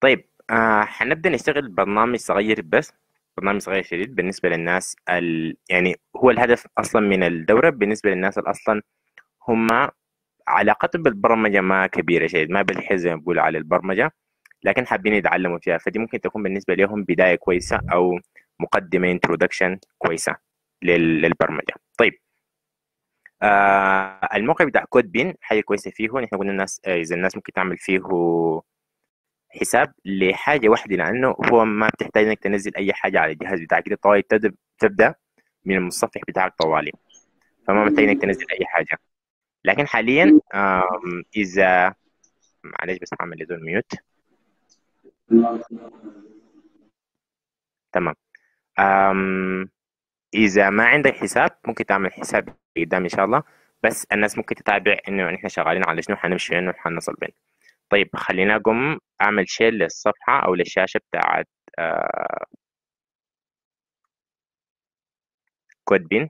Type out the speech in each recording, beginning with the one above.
طيب آه حنبدأ نشتغل برنامج صغير بس برنامج صغير شديد بالنسبة للناس ال... يعني هو الهدف أصلا من الدورة بالنسبة للناس اللي أصلا هم علاقتهم بالبرمجة ما كبيرة شديد ما ما بقولوا على البرمجة لكن حابين يتعلموا فيها فدي ممكن تكون بالنسبة لهم بداية كويسة أو مقدمة introduction كويسة لل... للبرمجة. طيب آه الموقع بتاع CodePen حاجة كويسة فيه نحن قلنا الناس آه، إذا الناس ممكن تعمل فيه حساب لحاجة واحدة لأنه هو ما بتحتاج إنك تنزل أي حاجة على الجهاز بتاعك. كده طوالي تبدأ تبدأ من المتصفح بتاعك طوالي. فما محتاج إنك تنزل أي حاجة. لكن حاليا إذا معلش بس هعمل لدول ميوت تمام. إذا ما عندك حساب ممكن تعمل حساب قدام إن شاء الله. بس الناس ممكن تتابع إنه نحن شغالين على شنو حنمشي وين وحنصل بين. طيب خلينا أقوم أعمل share للصفحة أو للشاشة بتاعت آه، CodePen.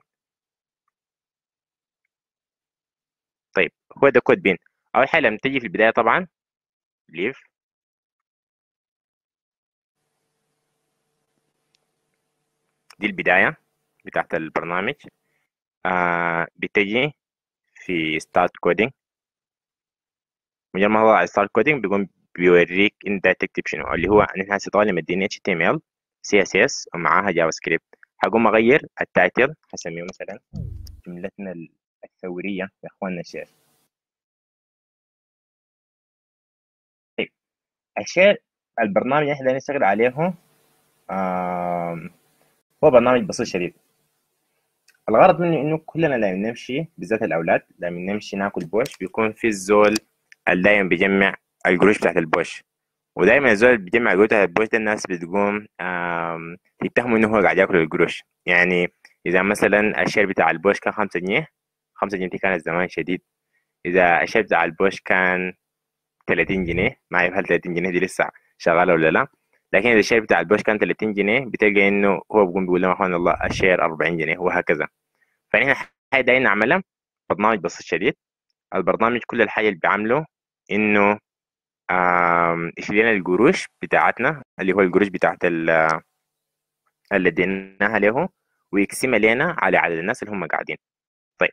طيب هو ده CodePen. أول حاجة لما تيجي في البداية طبعا ليف دي البداية بتاعت البرنامج. آه بتجي في start coding مجرد ما على start coding بيقوم بيوريك انت تكتب شنو اللي هو نحن هسه طالما مديني إتش تي إم إل سي إس إس ومعاها JavaScript هقوم أغير ال title هسميه مثلا جملتنا الثورية يا إخواننا ال share طيب ال share البرنامج اللي إحنا نشتغل عليه هو برنامج بسيط شديد. الغرض منه إنه كلنا لما نمشي بالذات الأولاد لما نمشي ناكل بوش بيكون في الزول دايما بيجمع القروش بتاعت البوش؟ ودايما الزول بيجمع القروش بتاعت البوش ده الناس بتقوم آم، تتهموا إنه هو قاعد ياكل القروش يعني إذا مثلا ال share بتاع البوش كان خمسة جنيه خمسة جنيه دي كانت زمان شديد. إذا ال share بتاع البوش كان 30 جنيه ما اعرف هل 30 جنيه دي لسه شغالة ولا لا. لكن إذا ال share بتاع البوش كان 30 جنيه بتلقى إنه هو بيقوم بيقول لهم اخوان الله ال share 40 جنيه وهكذا فاحنا حاجة دايرين نعملها برنامج بسيط شديد. البرنامج كل الحاجة اللي بيعمله إنه آم، يشيل لنا القروش بتاعتنا اللي هو القروش بتاعت ال- اللي اديناها له ويقسمها لنا على عدد الناس اللي هم قاعدين. طيب.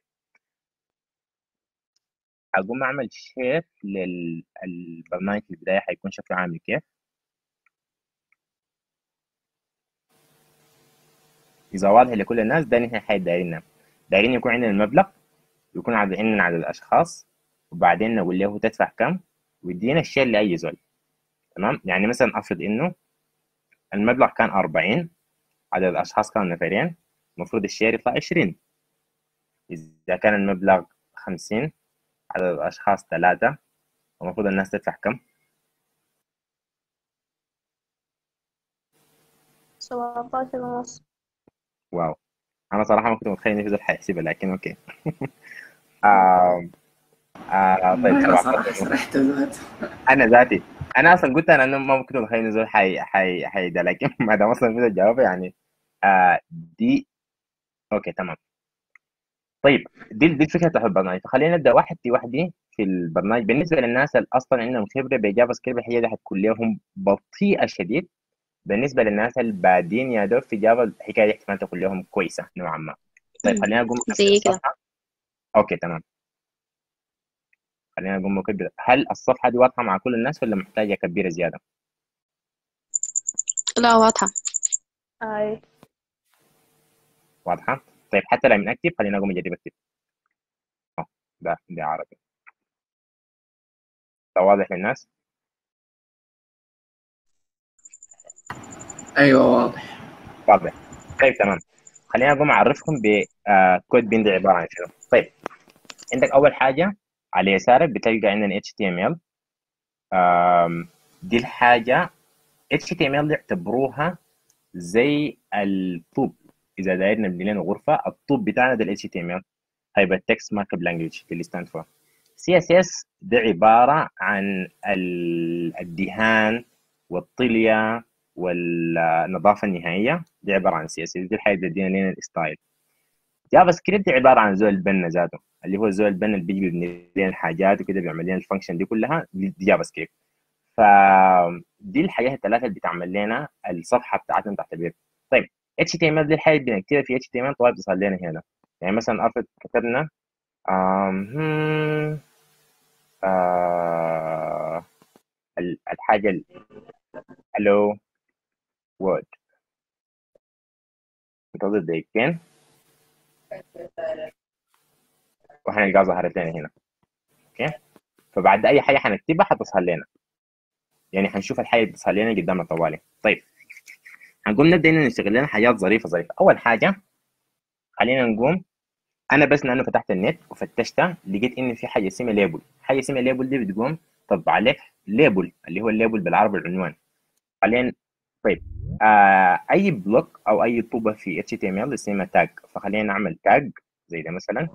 أقوم أعمل share للبرنامج في البداية حيكون شكله عامل كيف؟ إذا واضح لكل الناس ده نحن دايرينها دايرين يكون عندنا المبلغ يكون عندنا عدد الأشخاص. وبعدين نقول له تدفع كم؟ ويدينا ال share لاي زول. تمام؟ يعني مثلا أفرض إنه المبلغ كان 40 عدد الاشخاص كانوا نفرين المفروض ال share يطلع 20 إذا كان المبلغ 50 عدد الأشخاص ثلاثة المفروض الناس تدفع كم؟ سبعتاشر ونص. واو. أنا صراحة ما كنت متخيل إني في حيحسبها لكن okay. آه آه طيب أنا صراحة 17 سرحت الوقت أنا ذاتي. أنا أصلا قلت أنا إنه ما كنت متخيل انه زول حي حي حي ده لكن ما دام أصلا في الجواب يعني آه دي okay تمام. طيب دي دي الفكرة بتاعت البرنامج. فخلينا نبدأ واحد في واحدة في البرنامج. بالنسبة للناس اللي أصلا عندهم خبرة ب JavaScript الحاجة دي حتكون لهم بطيئه شديد بالنسبة للناس البادين يا دوب في Java الحكاية دي احتمال تكون لهم كويسة نوعا ما. طيب خلينا نقوم okay تمام. خلينا نقوم نكبر هل الصفحة دي واضحة مع كل الناس ولا محتاجة كبيرة زيادة؟ لا واضحة. أي. واضحة؟ طيب حتى لو من اكتب خلينا نقوم نجرب اكتب أه ده ده عربي. ده واضح للناس؟ أيوه واضح. واضح. طيب تمام. خلينا اقوم أعرفكم بكود بين ده عبارة عن شنو؟ طيب عندك أول حاجة على يسارك بتلقى عندنا HTML. دي الحاجة HTML يعتبروها زي الطوب. إذا داير نبني لنا غرفة الطوب بتاعنا ده ال HTML. Hypertext Markup Language اللي stand for CSS ده عبارة عن ال- الدهان والطلية والنظافة النهائية. دي عبارة عن CSS دي الحاجة اللي تدينا لنا ال style JavaScript عبارة عن زول البنا ذاته اللي هو زول البنا اللي بيجي بيبني لنا الحاجات وكده بيعمل لنا ال function دي كلها دي JavaScript. فدي الحاجات الثلاثة اللي بتعمل لنا الصفحة بتاعتنا تحت الويب طيب HTML دي الحاجة اللي بنكتبها في HTML طوال بتصل لنا هنا. يعني مثلا افرض كتبنا uh, الحاجة ال hello word انتظر دقيقتين. وهنلقاها ظهرت لنا هنا. okay؟ فبعد أي حاجة هنكتبها حتظهر لنا. يعني هنشوف الحاجة اللي بتظهر لنا قدامنا طوالي. طيب. هنقوم نبدا هنا نشتغل لنا حاجات ظريفة ظريفة. أول حاجة خلينا نقوم. أنا بس لأنه فتحت النت وفتشتها لقيت إن في حاجة اسمها label حاجة اسمها label دي بتقوم تطبع لك label اللي هو ال label بالعربي العنوان. خلينا طيب. آه أي block أو أي طوبة في HTML اسمها tag فخلينا نعمل تاج زي ده مثلا.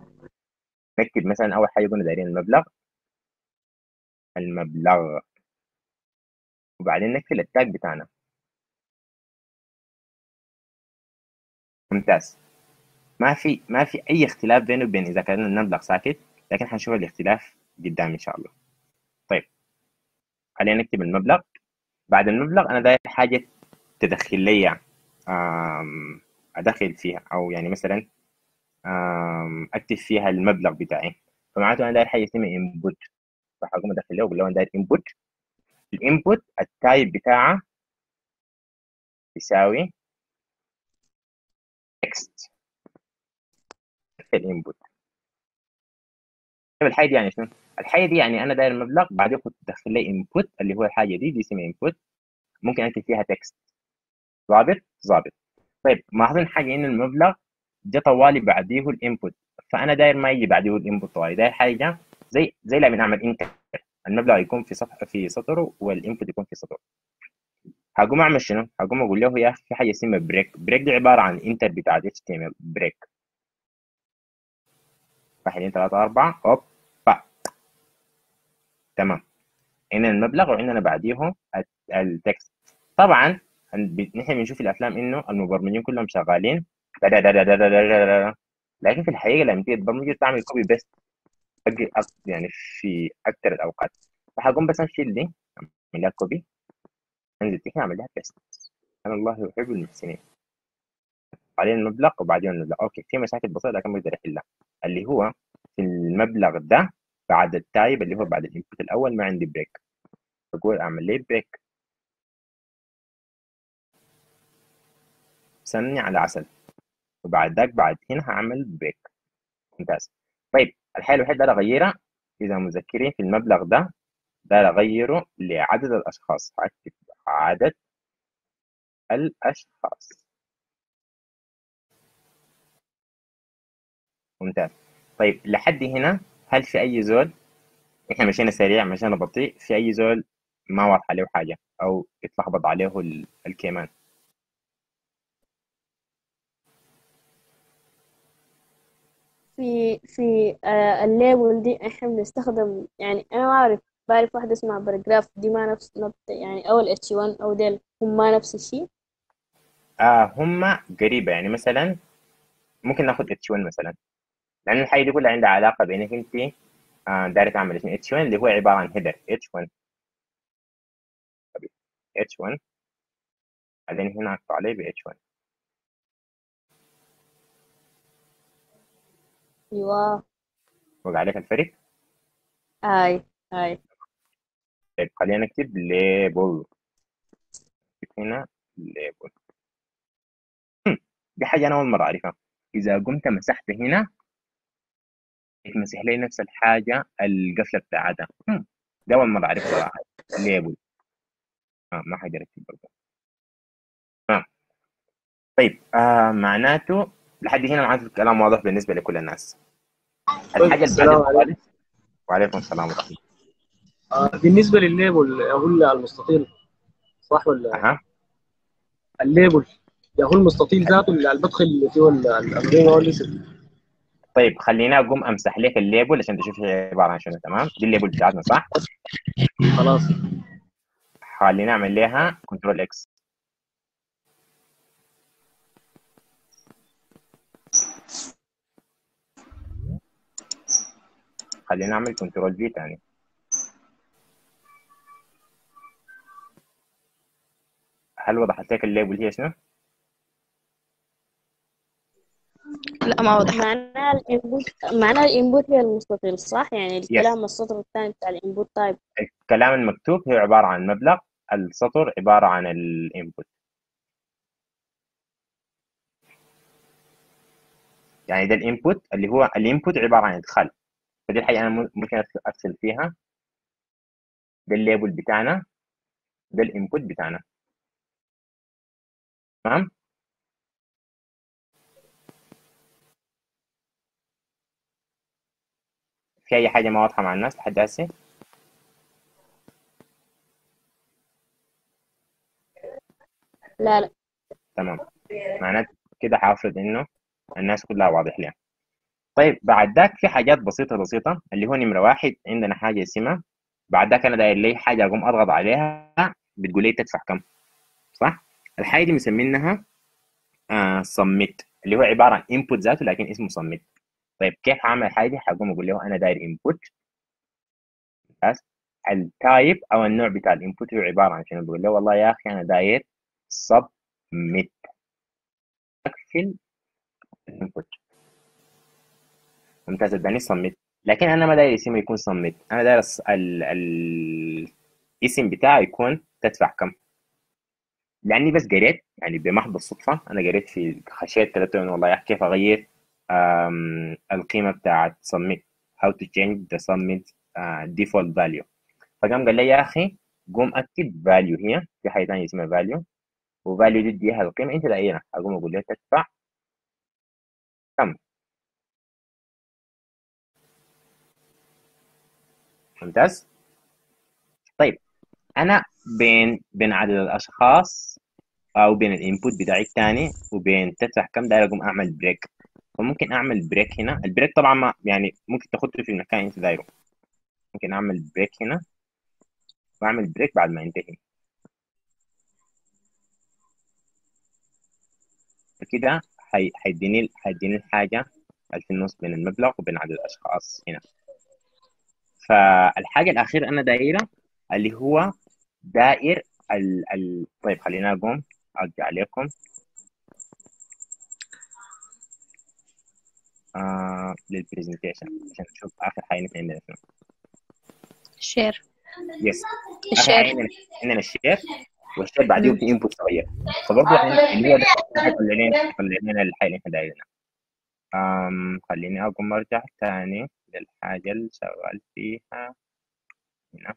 نكتب مثلا أول حاجة قلنا دايرين المبلغ. المبلغ. وبعدين نقفل التاج بتاعنا. ممتاز. ما في ما في أي اختلاف بينه وبين إذا كان المبلغ ساكت لكن حنشوف الاختلاف قدام إن شاء الله. طيب. خلينا نكتب المبلغ. بعد المبلغ أنا داير حاجة تدخل لي أدخل فيها أو يعني مثلا أكتب فيها المبلغ بتاعي. فمعناته أنا داير حاجة اسمها input فحقوم ادخل له له أنا داير input ال input ال type بتاعه يساوي text ال input طيب الحاجة دي يعني شنو؟ الحاجة دي يعني أنا داير المبلغ بعدين كنت تدخل لي input اللي هو الحاجة دي دي اسمها input ممكن أكتب فيها text ظابط؟ ظابط. طيب ملاحظين حاجة ان المبلغ جا طوالي بعديه ال input. فأنا داير ما يجي بعديه ال input طوالي. داير حاجة زي زي لما نعمل enter المبلغ يكون في سطر في سطره وال input يكون في سطره. هقوم أعمل شنو؟ هقوم أقول له يا في حاجة اسمها break break دي عبارة عن enter بتاع HTML break واحد اثنين ثلاثة أربعة. هوب. با تمام. هنا المبلغ وعندنا بعديه ال text طبعا نحن بنشوف الأفلام إنه المبرمجين كلهم شغالين. لكن في الحقيقة لما تيجي تبرمج تعمل copy paste يعني في أكثر الأوقات. فحقوم بس اشيل دي أعمل لها copy أنزل تحت أعمل لها paste أنا الله يحب المحسنين. بعدين المبلغ وبعدين المبلغ okay في مشاكل بسيطة لكن بقدر أحلها. اللي هو في المبلغ ده بعد ال type اللي هو بعد ال input الأول ما عندي break بقول أعمل لي break سمني على عسل. وبعد ذاك بعد هنا هعمل break ممتاز طيب الحاجة الوحيدة اللي اغيرها إذا مذكرين في المبلغ ده ده اغيره لعدد الأشخاص. هكتب عدد الأشخاص. ممتاز. طيب لحد هنا هل في أي زول؟ إحنا مشينا سريع مشينا بطيء. في أي زول ما واضح عليه حاجة أو اتلخبط عليه الكيمان؟ في في آه ال label دي إحنا بنستخدم يعني أنا ما أعرف بعرف واحدة اسمها paragraph دي ما نفس يعني أو ال H 1 أو ديل هم ما نفس الشيء. آه هم قريبة يعني مثلا ممكن ناخد H 1 مثلا. لأن الحاجة دي كلها عندها علاقة بإنك أنت آه دايرة تعمل اسمه H 1 اللي هو عبارة عن هيدر H 1 اتش 1 بعدين هنا أقطع عليه ب اتش 1 أيوه. وقع عليك الفرق هاي هاي. طيب خلينا نكتب label هنا label دي حاجة أنا أول مرة أعرفها. إذا قمت مسحت هنا يتمسح لي نفس الحاجة القفلة بتاعتها. ده أول مرة أعرف صراحة. label آه ما حقدر أكتب برضه. آه. طيب آه معناته لحد هنا معناته الكلام واضح بالنسبة لكل الناس. الحاجة السلام عليكم. وعليكم السلام ورحمة الله. آه بالنسبة للل label هو المستطيل صح ولا؟ أها. ال label يا هو المستطيل ذاته اللي بدخل اللي فيه القيمة والاسم طيب خليني أقوم أمسح لك ال label عشان تشوف هي عبارة عن شنو تمام؟ دي ال label بتاعتنا صح؟ خلاص. خلينا نعمل لها control X خلينا نعمل control V تاني. هل وضحت لك ال label هي شنو؟ لا ما وضح معناها ال input معناها ال input هي المستطيل صح؟ يعني الكلام السطر الثاني بتاع ال input type الكلام المكتوب هو عبارة عن مبلغ السطر عبارة عن ال input. يعني ده ال input اللي هو ال input عبارة عن ادخال فدي الحاجة أنا مم- ممكن أرسل فيها. ده ال label بتاعنا. ده ال input بتاعنا. تمام؟ في أي حاجة ما واضحة مع الناس؟ لحد هسه لا لا. تمام. معناته كده حافظ إنه الناس كلها واضح لها طيب بعد ذاك في حاجات بسيطة بسيطة اللي هو نمرة واحد عندنا حاجة اسمها بعد ذاك أنا داير لي حاجة أقوم أضغط عليها بتقول لي تدفع كم صح؟ الحاجة دي مسمينها آه submit اللي هو عبارة عن input ذاته لكن اسمه submit طيب كيف هعمل الحاجة دي؟ هقوم أقول له أنا داير input بس ال type أو النوع بتاع ال input هو عبارة عن شنو؟ بقول له والله يا أخي أنا داير submit أقفل ال input ممتاز اداني submit لكن أنا ما داير اسمه يكون submit أنا داير. الاسم بتاعه يكون تدفع كم. لأني بس قريت يعني بمحض الصدفة أنا قريت في خشيت انه والله كيف اغير القيمة بتاعت how to change the submit uh, default value. فقام قال لي يا أخي قوم اكتب value هي في حاجة ثانية اسمها value. و value دي اديها القيمة. أنت دايرها. أقوم أقول له تدفع كم. ممتاز. طيب أنا بين بين عدد الأشخاص أو بين ال input بتاعي الثاني وبين تدفع كم داير أقوم أعمل break فممكن أعمل break هنا. ال break طبعا ما يعني ممكن تاخده في المكان انت دايره ممكن أعمل break هنا وأعمل break بعد ما ينتهي. فكده حي- حيديني الحاجة في النص بين المبلغ وبين عدد الأشخاص هنا. فالحاجة الأخيرة أنا دايرة اللي هو دائر ال... ال... طيب خلينا أقوم أرجع عليكم آه لل presentation عشان نشوف آخر حاجة نحن عندنا شنو share yes ال share عندنا ال share وال share بعديه في input صغير فبرضه إحنا اللي هو يطلع لنا الحاجة اللي إحنا دايرينها. خليني أقوم أرجع تاني. للحاجه اللي شغال فيها. هنا.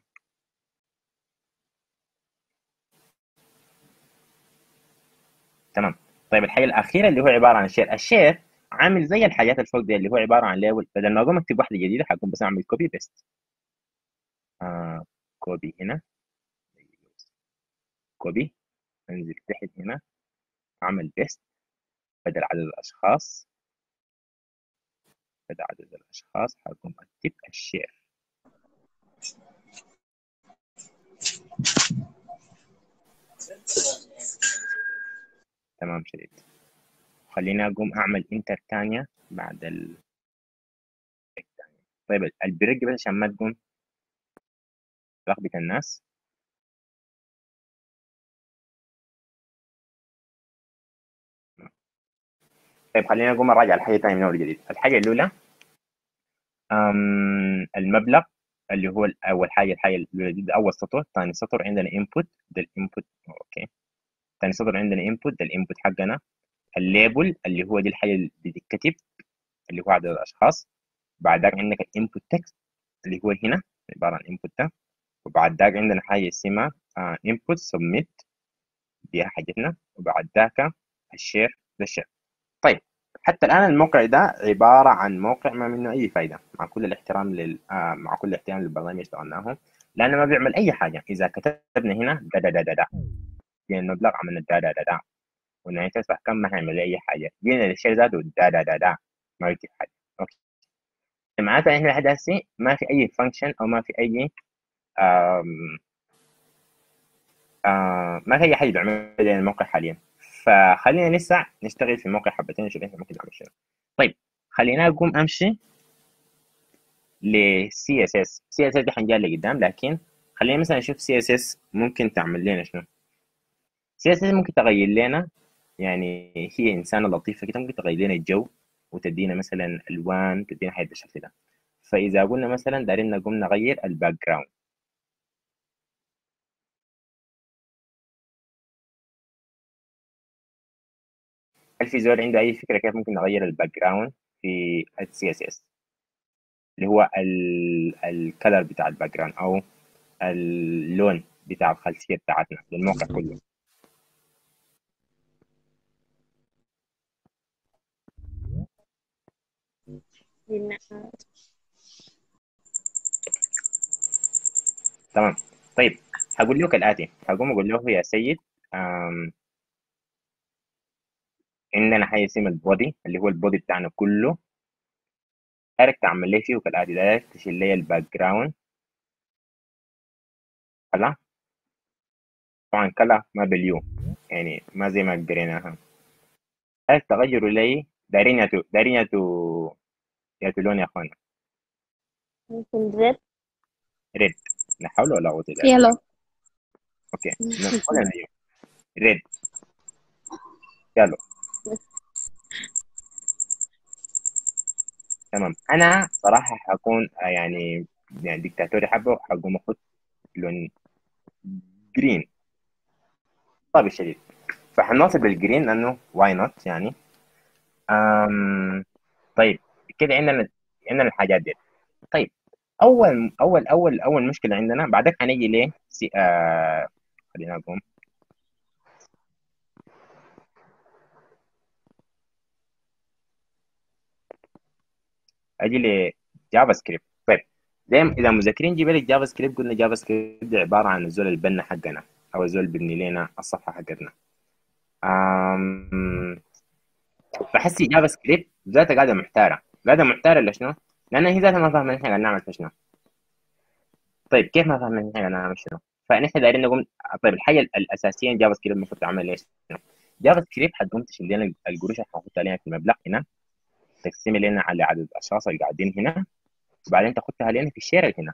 تمام. طيب الحاجة الأخيرة اللي هو عبارة عن ال share ال share عامل زي الحاجات الفوق دي اللي هو عبارة عن label بدل ما أقوم أكتب واحدة جديدة حقوم بس أعمل copy paste آه copy هنا. copy أنزل تحت هنا. أعمل paste بدل عدد الأشخاص. بدل عدد الأشخاص حقوم اكتب ال share تمام شديد خليني أقوم أعمل إنتر تانية بعد ال طيب البريك بس عشان ما تقوم. تلخبط الناس. طيب خلينا نقوم نراجع الحاجة تانية من أول جديد الحاجة الأولى أم المبلغ اللي هو أول حاجة الحاجة الأولى دي أول سطر ثاني سطر عندنا input ده ال input okay. ثاني سطر عندنا input ده ال input حقنا. ال label اللي هو دي الحاجة اللي بتتكتب اللي هو عدد الأشخاص. بعد ذاك عندك ال input text اللي هو هنا عبارة عن input ده. وبعد ذاك عندنا حاجة اسمها آه input submit دي حاجتنا. وبعد ذاك ال share ده ال share طيب حتى الآن الموقع ده عبارة عن موقع ما منه أي فايدة مع كل الاحترام لل آه مع كل الاحترام للبرنامج اللي اشتغلناه لأنه ما بيعمل أي حاجة. إذا كتبنا هنا دا دا دا دا دا جينا المبلغ عملنا دا دا دا دا ونهاية تدفع كم ما هيعمل أي حاجة. جينا لل share ذاته دا دا دا دا ما يكتب حاجة. okay. معناتها إحنا لحد هسه ما في أي function أو ما في أي آم آه ما في أي حاجة بيعملها الموقع حاليا. فخلينا لسه نشتغل في الموقع حبتين نشوف إحنا ممكن نعمل شنو. طيب خلينا أقوم أمشي ل CSS CSS دي حنجي لقدام لكن خلينا مثلا نشوف CSS ممكن تعمل لنا شنو. CSS ممكن تغير لنا يعني هي إنسانة لطيفة كده ممكن تغير لنا الجو وتدينا مثلا ألوان تدينا حاجة بالشكل ده فإذا قلنا مثلا دايرين نقوم نغير ال background هل في زول عنده أي فكرة كيف ممكن نغير ال background في ال CSS اللي هو ال color بتاع ال background أو اللون بتاع الخلفية بتاعتنا للموقع كله. تمام. طيب هقول له كالاتي هقوم أقول له يا سيد عندنا حاجة اسمها البودي اللي هو البودي بتاعنا كله. دايركت تعمل لي فيه؟ كالاتي دايركت تشيل لي الباك جراوند كلا طبعا كلا ما باليو. يعني ما زي ما قريناها دايركت تغيروا لي؟ دايرين ياتو دايرين ياتو ياتو لون يا اخوانا ممكن ريد ريد نحاول ولا اغوط ده يلو okay. أنا red يلا. تمام. أنا صراحة حكون آه، يعني يعني ديكتاتوري حبة حقوم اخد لون green طيب الشديد فحنوصل بال green لأنه why not يعني؟ أم طيب كده عندنا عندنا الحاجات دي. طيب أول أول أول أول مشكلة عندنا بعدك هنيجي ليه آه خلينا نقوم. أجي ل JavaScript طيب زي إذا متذكرين لك JavaScript قلنا JavaScript عبارة عن الزول البنا حقنا أو الزول اللي بيبني لنا الصفحة حقتنا أم... بحس JavaScript ذاتها قاعدة محتارة قاعدة محتارة لشنو؟ لأن هي ذاتها ما فاهمة إحنا قاعدين نعمل شنو طيب كيف ما فاهمه إحنا قاعدين نعمل شنو؟ فنحن دايرين نقوم طيب الحاجة الأساسية JavaScript المفروض تعمل إيش؟ JavaScript حتقوم تشيل لنا القروش اللي حنحط عليها في المبلغ هنا تقسمي لنا على عدد الأشخاص اللي قاعدين هنا وبعدين تاخدها لنا في ال share هنا.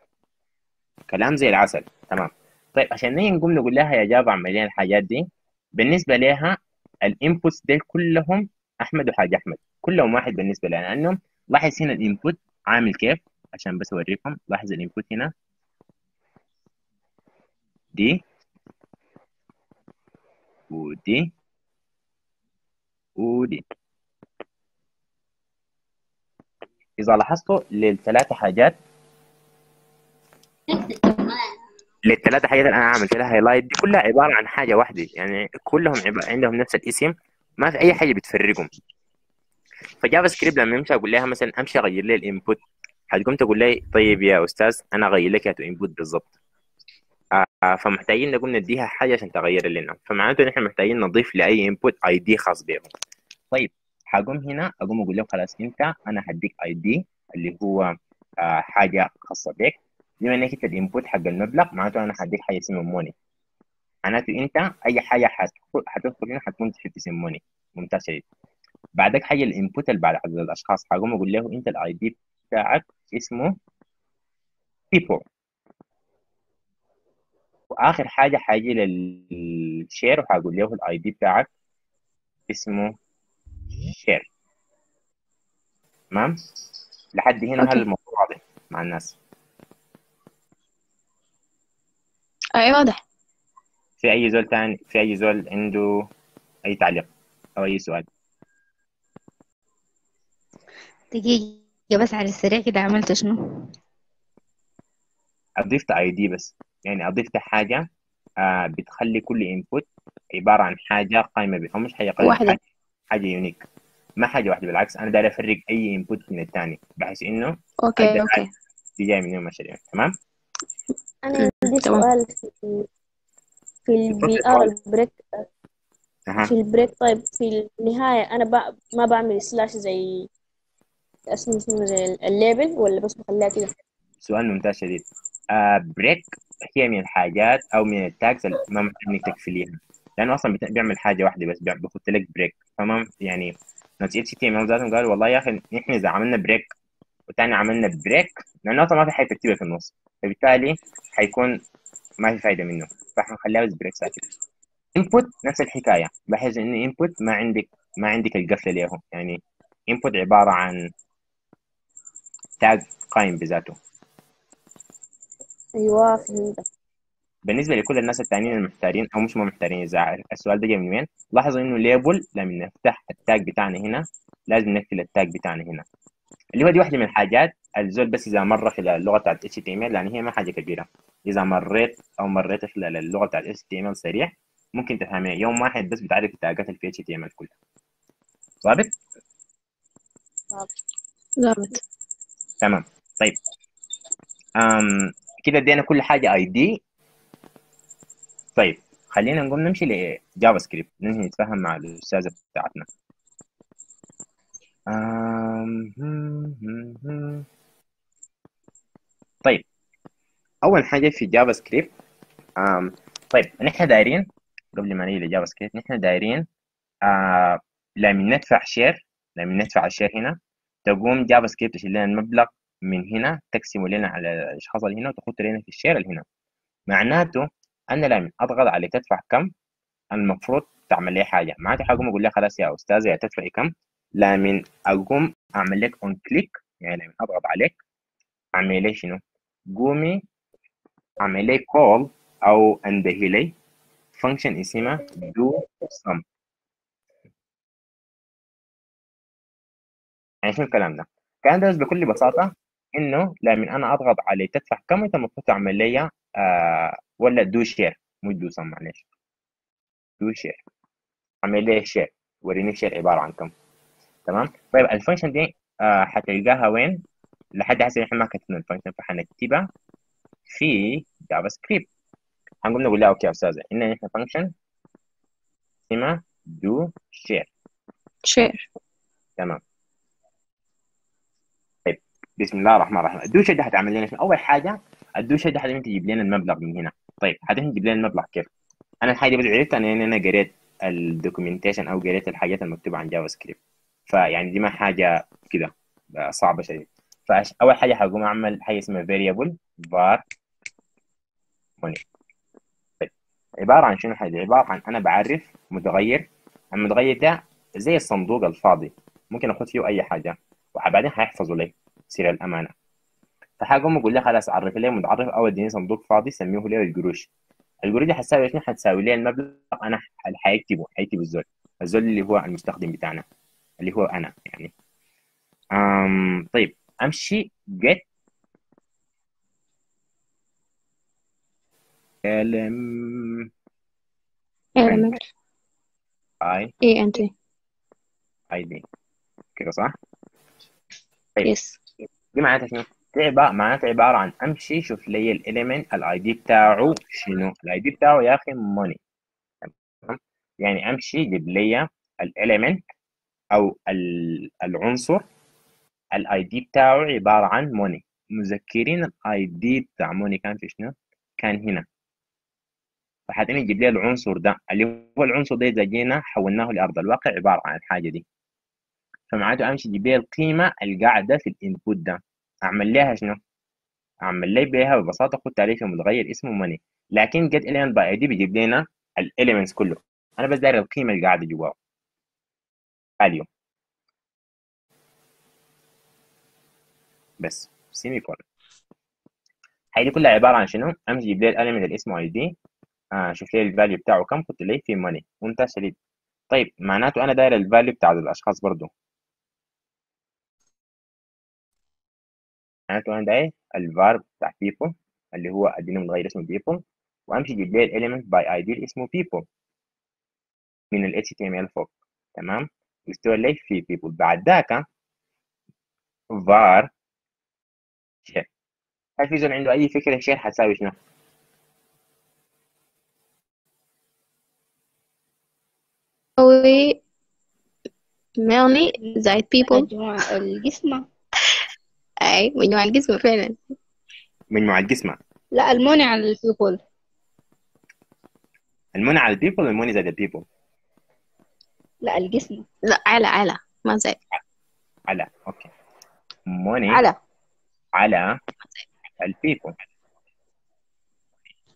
كلام زي العسل. تمام. طيب عشان نيجي نقوم نقول لها يا Java اعمل لنا الحاجات دي بالنسبة لها ال inputs دي كلهم أحمد وحاج أحمد. كلهم واحد بالنسبة لنا لأنه لاحظ هنا ال input عامل كيف؟ عشان بس أوريكم. لاحظ ال input هنا. دي ودي ودي إذا لاحظتوا للثلاثه حاجات للثلاثه حاجات اللي أنا عملت لها highlight دي كلها عبارة عن حاجة واحدة. يعني كلهم عندهم نفس الاسم ما في أي حاجة بتفرقهم. ف JavaScript لما يمشي أقول لها مثلا أمشي أغير لي ال input هتقوم تقول لي طيب يا أستاذ أنا أغير لك يا input بالضبط. آه فمحتاجين نقوم نديها حاجة عشان تغير لنا. فمعناته نحن محتاجين نضيف لأي input ID خاص بهم طيب هقوم هنا اقوم أقول له خلاص أنت أنا هديك ID اللي هو آه حاجة خاصة بك. بما إنك أنت ال input حق المبلغ معناته أنا هديك حاجة اسمها money معناته أنت أي حاجة هتدخل هنا هتكون في اسم money ممتاز شديد. بعدك حاجة ال input اللي بعد عدد الأشخاص. هقوم أقول له أنت ال ID بتاعك اسمه people. وآخر حاجة حاجي لل share وهقول له ال ID بتاعك اسمه share تمام؟ لحد هنا okay. هل الموضوع واضح مع الناس. أي واضح. في أي زول تاني في أي زول عنده أي تعليق أو أي سؤال؟ دقيقة بس على السريع كده عملت شنو؟ أضفت ID بس. يعني أضفت حاجة آه بتخلي كل input عبارة عن حاجة قائمة بها مش حاجة قائمة واحدة. حاجة, حاجة unique ما حاجة واحدة بالعكس أنا داير أفرق أي input من الثاني بحيث إنه OK أقدر OK. دي جاي من يوم المشاريع تمام؟ أنا عندي تمام. سؤال في في ال BR ال break في ال break طيب في النهاية أنا ب... ما بعمل slash زي اسمه اسمه زي ال label ولا بس بخليها كده؟ سؤال ممتاز شديد. آه break هي من الحاجات أو من ال tags اللي ما محتاج إنك تقفليها. لأنه أصلا بيعمل حاجة واحدة بس بيحط لك break فما يعني ناس HTML ذاتهم قالوا والله يا أخي نحن إذا عملنا break وتاني عملنا break لأنه ما في حاجة ترتيبها في النص. فبالتالي حيكون ما في فايدة منه. فحنخليها بس break ساكت. input نفس الحكاية. بحيث إنه input ما عندك ما عندك القفله له يعني input عبارة عن tag قائم بذاته. أيوه فهمت بالنسبة لكل الناس التانيين المحتارين أو مش محتارين إذا السؤال ده جاي من وين؟ لاحظوا إنه label لما نفتح ال tag بتاعنا هنا لازم نقفل ال tag بتاعنا هنا. اللي هو دي واحدة من الحاجات الزول بس إذا مر خلال اللغة بتاعت HTML يعني هي ما حاجة كبيرة. إذا مريت أو مريت خلال اللغة بتاعت HTML سريع ممكن تفهمها يوم واحد بس بتعرف ال tagات اللي في HTML كلها. ظابط؟ ظابط تمام. طيب. أم كده ادينا كل حاجة ID طيب خلينا نقوم نمشي ل JavaScript ننهي نتفاهم مع الأستاذة بتاعتنا. طيب أول حاجة في JavaScript طيب نحن دايرين قبل ما نيجي ل JavaScript نحن دايرين لما ندفع share لما ندفع ال share هنا. تقوم JavaScript تشيل لنا المبلغ من هنا تقسمه لنا على الأشخاص اللي هنا وتحط لنا في ال share اللي هنا. معناته أنا لما أضغط على تدفع كم؟ المفروض تعمل لي حاجة. معناته حقوم أقول لها خلاص يا أستاذة يا تدفعي كم؟ لمن أقوم أعمل لك onclick يعني لما أضغط عليك. أعمل لي شنو؟ قومي أعمل لي call أو انده لي function اسمها do sum. يعني شنو الكلام ده؟ الكلام ده بكل بساطة إنه لما أنا أضغط على تدفع كم أنت المفروض تعمل لي آه ولا do share مش do sum معلش. do share اعمل لي share وريني ال share عبارة عن كم. تمام؟ طيب ال function دي آه حتلقاها وين؟ لحد هسه إحنا ما كتبنا ال function فحنكتبها في JavaScript هنقوم نقول لها OK يا أستاذة. ان إحنا function اسمها do share share تمام. طيب بسم الله الرحمن الرحيم. ال do share دي هتعمل لنا أول حاجة ال do share دي حتعمل تجيب لنا المبلغ من هنا. طيب هتعمل تجيب لنا المبلغ كيف أنا الحاجة بس عرفت ان أنا قريت ال documentation أو قريت الحاجات المكتوبة عن JavaScript فيعني دي ما حاجة كده صعبة شديد فاول حاجة هقوم أعمل حاجة اسمها variable var money. طيب عبارة عن شنو حاجة؟ عبارة عن أنا بعرف متغير المتغير ده زي الصندوق الفاضي. ممكن أخد فيه أي حاجة وبعدين هيحفظوا لي. سر الأمانة. فحقوم أقول له خلاص عرف لي متعرف أو اديني صندوق فاضي سميه لي القروش. القروش دي حتساوي شنو حتساوي لي المبلغ أنا حيكتبه حيكتب الزول الزول اللي هو المستخدم بتاعنا اللي هو أنا يعني. أم طيب أمشي get element element i A and T id كده صح؟ طيب. yes. دي معناتها شنو؟ دي عبارة معناتها عبارة عن أمشي شوف لي ال element ال ID بتاعه شنو؟ ال ID بتاعه يا أخي money تمام؟ يعني أمشي جيب لي ال element أو ال- العنصر. ال ID بتاعه عبارة عن money مذكرين ال ID بتاع money كان في شنو؟ كان هنا. فحتى يجيب لي العنصر ده. اللي هو العنصر ده إذا جينا حولناه لأرض الواقع عبارة عن الحاجة دي. فمعناته أمشي أجيب لي القيمة القاعدة في ال input ده. أعمل لها شنو؟ أعمل لي بيها ببساطة خد تعريف متغير اسمه money لكن get element by id بيجيب لنا ال elements كله. أنا بس داير القيمة اللي قاعدة جواه. value بس. سيمي هي دي كلها عبارة عن شنو؟ أمشي أجيب لي ال element اللي اسمه دي آه شوف لي ال value بتاعه كم؟ خد لي في money ممتاز شديد طيب معناته أنا داير ال value بتاع الأشخاص برضو. معناته أنا داير الفار بتاع people اللي هو اديني متغير اسمه people وأمشي by ID اللي اسمه people. من ال HTML فوق تمام؟ يستوي لي في people. بعد ذاك var share. هل في زول عنده أي فكرة share حتساوي شنو؟ أوي mainly زائد people. مجموعة أي مجموعة الجسم فعلا. مجموعة الجسم. لا الموني على البيبول. الموني على البيبل الموني زائد البيبل لا الجسم. لا على على. ما زائد. على. أوكي. موني على. على البيبل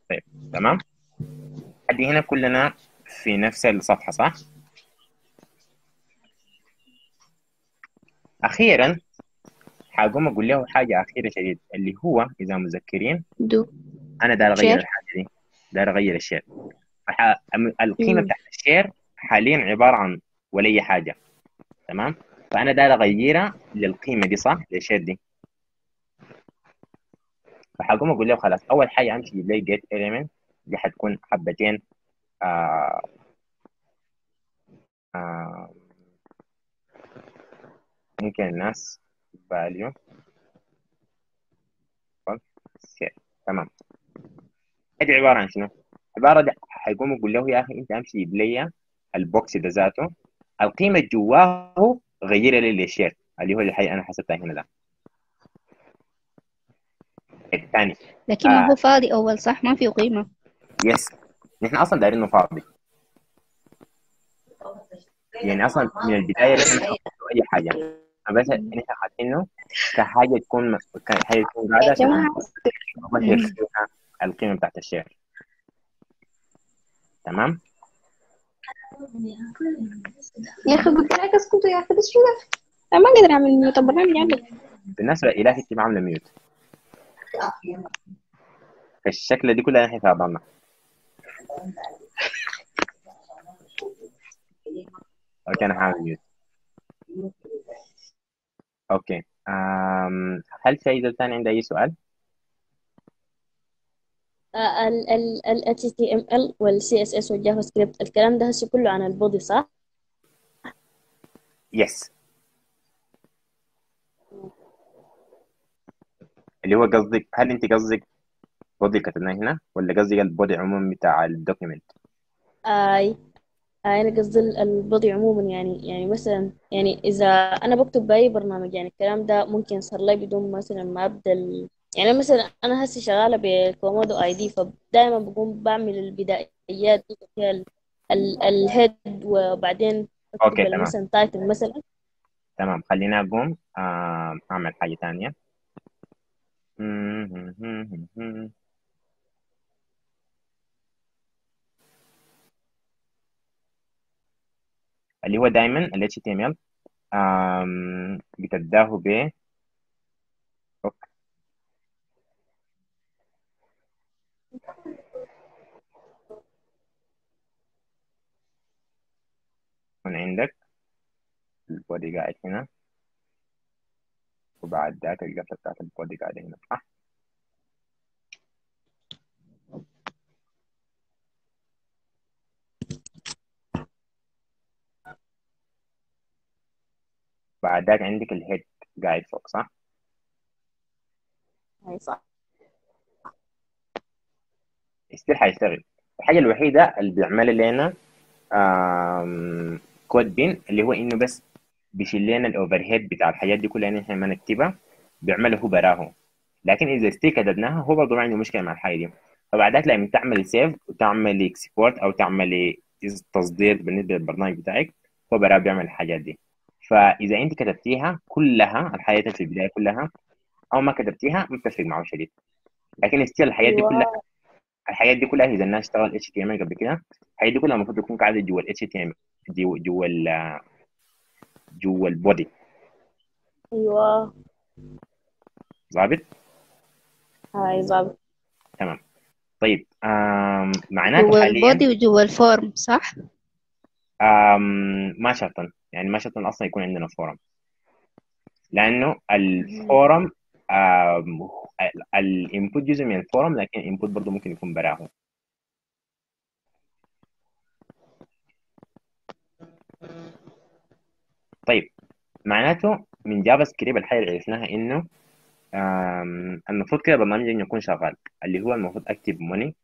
طيب تمام. ادي هنا كلنا في نفس الصفحة صح؟ أخيرا حقوم أقول له حاجة أخيرة شديد اللي هو إذا مذكرين do أنا داير أغير share. الحاجة دي داير أغير ال share مم. بتاعت ال share حاليا عبارة عن ولا حاجة تمام؟ فأنا داير أغيرها للقيمة دي صح؟ لل share دي فحقوم أقول له خلاص أول حاجة أمشي أجيب لي get element دي حتكون حبتين آه آه ممكن الناس value share تمام. هذه عبارة عن شنو؟ عبارة دي حيقوم يقول له يا أخي أنت أمشي جيب لي ال box ده ذاته. القيمة جواه غيرها لي لل share اللي هو الحقيقة أنا حسبتها هنا ده. الثاني لكن آه. هو فاضي أول صح؟ ما فيه قيمة. يس نحن أصلا دايرين إنه فاضي. يعني أصلا من نحط أي حاجة. بس نحن حاطينه كحاجة تكون كحاجة تكون قاعدة يا عشان القيمة بتاعت الشير تمام يا أخي قلت لك اسكتوا يا أخي بس شو ده أنا ما قادر أعمل mute البرنامج عندك بالنسبة إلهي كيف عاملة mute الشكل دي كلها نحن تعبنا okay أنا هعمل ميوت okay أم... هل في أي زول ثاني عنده أي سؤال؟ آه، ال ال ال HTML وال CSS وال JavaScript الكلام ده هسه كله عن ال body صح؟ yes اللي هو قصدك هل أنت قصدك body كتبناه هنا ولا قصدك ال body عموما بتاع ال document؟ اي آي أنا قصدي ال- ال body عموما يعني يعني مثلا يعني إذا أنا بكتب بأي برنامج يعني الكلام ده ممكن يصير لي بدون مثلا ما أبدأ ال... يعني مثلا أنا هسه شغالة ب Komodo ID فدائما بقوم بعمل البدايات دي فيها ال- ال- ال head وبعدين okay، بكتب تمام. مثلا title مثلا. تمام خلينا أقوم. آم، أعمل حاجة ثانية اللي هو دائما ال HTML بتبدأه ب okay. من عندك البودي قاعد هنا وبعد ذاك القفلة بتاعت البودي قاعدة هنا صح؟ بعد ذاك عندك الهيد قاعد فوق صح؟ أي صح. still حيشتغل الحاجة الوحيدة اللي بيعملها لنا CodePen اللي هو إنه بس بيشيل لنا ال overhead بتاع الحاجات دي كلها نحن ما نكتبها بيعملها هو براه لكن إذا still كتبناها هو برضه ما عنده مشكلة مع الحاجة دي. فبعد ذاك لما تعمل save وتعمل export أو تعمل تصدير بالنسبة للبرنامج بتاعك هو براه بيعمل الحاجات دي. فإذا أنت كتبتيها كلها الحاجات في البدايه كلها أو ما كتبتيها ما بتفرق معه شديد. لكن still الحاجات دي أيوة. كلها الحاجات دي كلها إذا الناس اشتغل HTML قبل كده الحاجات دي كلها المفروض تكون قاعدة جوا ال HTM جوا جوا ال جوا ال body أيوه. ظابط؟ هاي ظابط. تمام. طيب آم معناته جوا حاليا ال body وجوا ال form صح؟ آم ما شرطا. يعني ما شرطا أصلا يكون عندنا form. لأنه ال form ال input جزء من ال form لكن ال input برضه ممكن يكون براه طيب معناته من JavaScript الحاجة اللي عرفناها إنه المفروض كده برنامج يكون شغال اللي هو المفروض اكتب money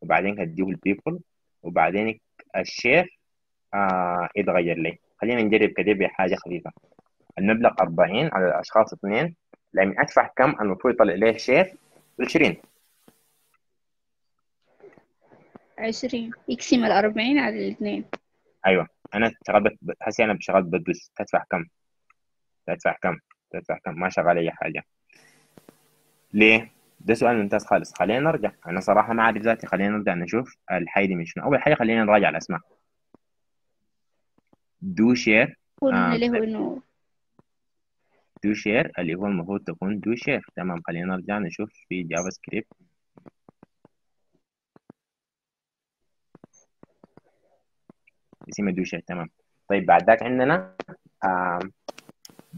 وبعدين هديه ال people وبعدين ال share آه يتغير لي خلينا نجرب كده بحاجه خفيفة. المبلغ 40 على الأشخاص اثنين لما أدفع كم؟ المفروض يطلع لي شير 20 عشرين. يقسم الأربعين على الاثنين. أيوه. أنا شغال حسي أنا شغال بدوس تدفع كم؟ تدفع كم؟ تدفع كم؟ ما شغال أي حاجة. ليه؟ ده سؤال ممتاز خالص. خلينا نرجع. أنا صراحة ما أعرف ذاتي. خلينا نرجع نشوف الحي دي من شنو أول حاجة. خلينا نراجع الأسماء. do share قلنا آه. له انه do share اللي هو المفروض تكون do share تمام خلينا نرجع نشوف في JavaScript اسمها do share تمام. طيب بعد ذاك عندنا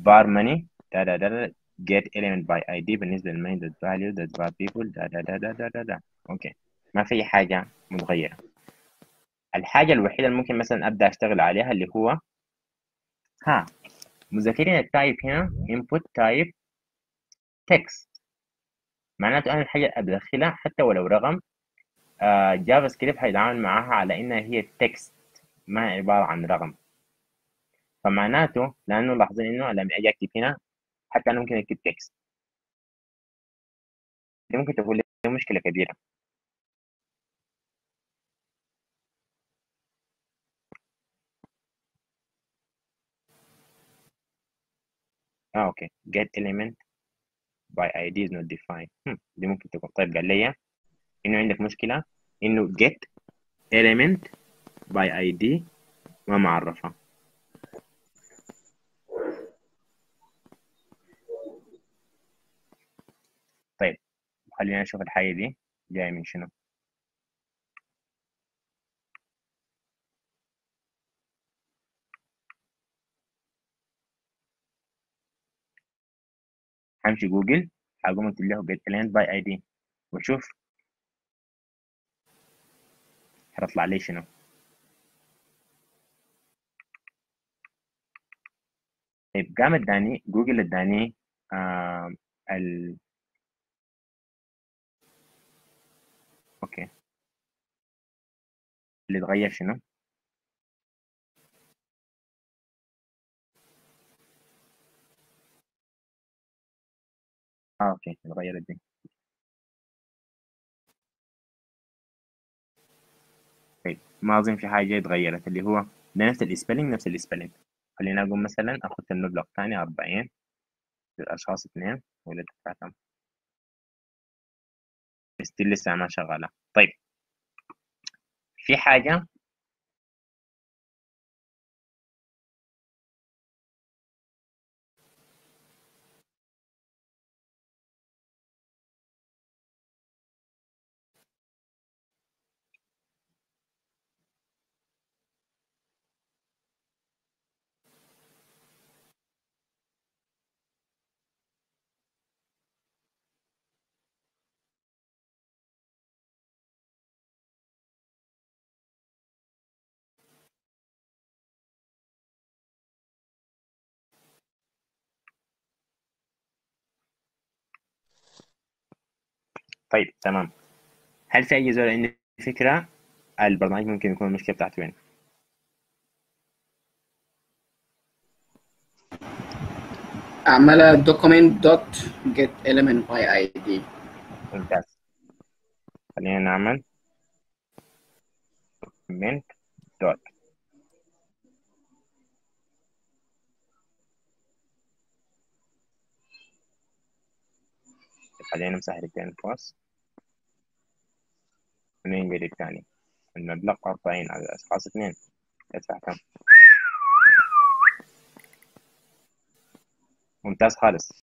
var money دا دا دا دا get element by id بالنسبة لل money dot value dot var people دا دا دا دا دا دا okay ما في حاجة متغيرة؟ الحاجة الوحيدة اللي ممكن مثلا أبدأ أشتغل عليها اللي هو ها مذكرين ال type هنا input type text. معناته أنا الحاجة اللي أدخلها حتى ولو رقم. آه JavaScript هيتعامل معاها على إنها هي text ما هي عبارة عن رقم. فمعناته لأنه لاحظين إنه لما أجي أكتب هنا حتى أنا ممكن أكتب text دي ممكن تكون لي مشكلة كبيرة. آه أوكي. Get element by id is not defined. هم. دي ممكن تكون. طيب قال لي إنه عندك مشكلة. إنه get element by id ما معرفة. طيب خلينا نشوف الحاجة دي جاية من شنو؟ همشي جوجل هقوم اكتب له get element by id وأشوف. هتطلع لي شنو؟ طيب قام اداني جوجل اداني آه ال okay. اللي اتغير شنو؟ آه okay اتغيرت دي طيب ما أظن في حاجة اتغيرت اللي هو نفس ال spelling نفس ال spelling خلينا أقول مثلا أخذ المبلغ ثاني 40 للأشخاص اثنين ولا ثلاثة still لسه ما شغالة. طيب في حاجة طيب تمام. هل في أي زول عنده فكرة؟ البرنامج ممكن يكون المشكلة بتاعته وين؟ اعملها document dot get element by id ممتاز. خلينا نعمل document dot. خلينا نمسح الاثنين فاص وننقل الثاني المبلغ أربعين على الأشخاص اثنين. يدفع كم؟ ممتاز خالص.